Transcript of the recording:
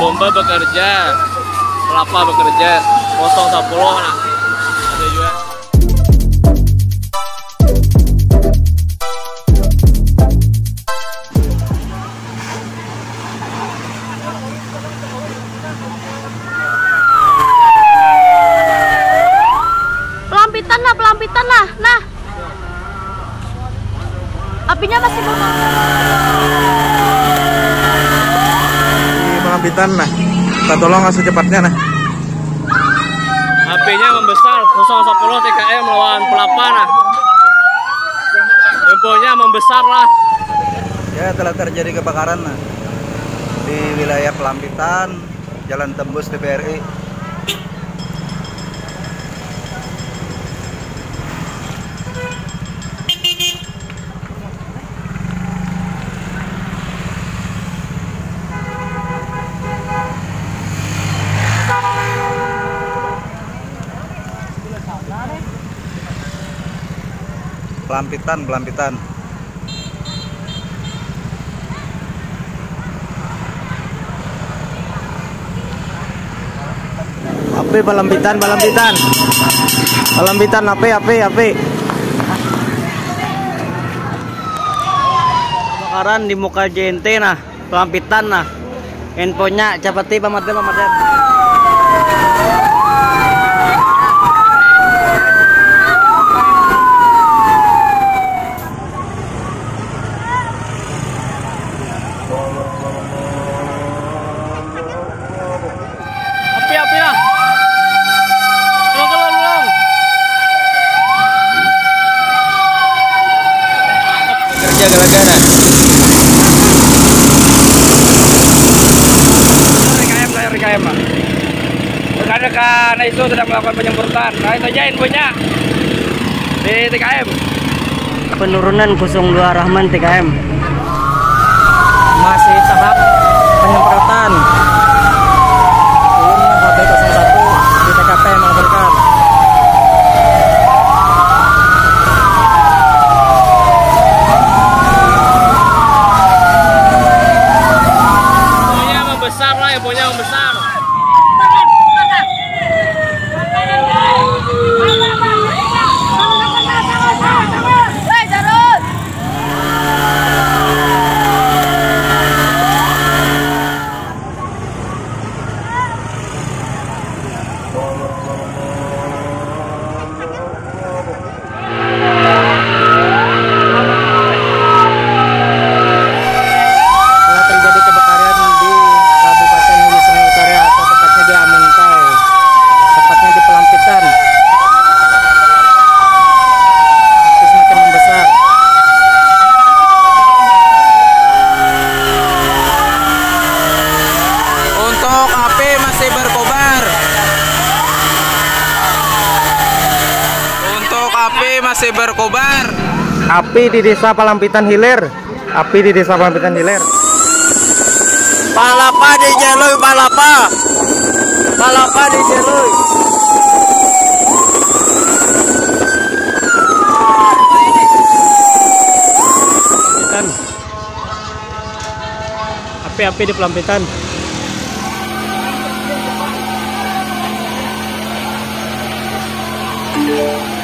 bomba bekerja kelapa bekerja kosong 10 nah ada juga Pelampitan lah, pelampitan lah. Nah. Apinya masih belum. Malampitan nah. Kita tolong secepatnya nah. HP-nya membesar 010 TKM melawan pelapa nah infonya membesar lah Ya telah terjadi kebakaran nah. di wilayah Pelampitan, Jalan Tembus TPRI. Pelampitan, Pelampitan. Api Pelampitan, Pelampitan. Pelampitan api, api, api. kebakaran di muka JNT nah pelampitan nah infonya cepeti pamatkan pamatkan api api lah tolong tolong tolong gara-gara RKM saya RKM Pak. Rekan-rekan itu sedang melakukan penyemprotan. Nah itu aja infonya di TKM. penurunan 02 Rahman TKM Masih tahap penyemprotan. Ini HB 01 di TKP melaporkan. infonya membesar lah infonya membesar Hei, Jarod. telah terjadi kebakaran di Kabupaten Hulu Sungai Utara atau tepatnya di Amintai tepatnya di Pelampitan api semakin membesar Untuk api masih berkobar. Untuk api masih berkobar. api di desa Pelampitan Hilir api di desa Pelampitan Hilir Palapa di Jeloy, palapa. Palapa di Jeloy. Api-api di Pelampitan venunya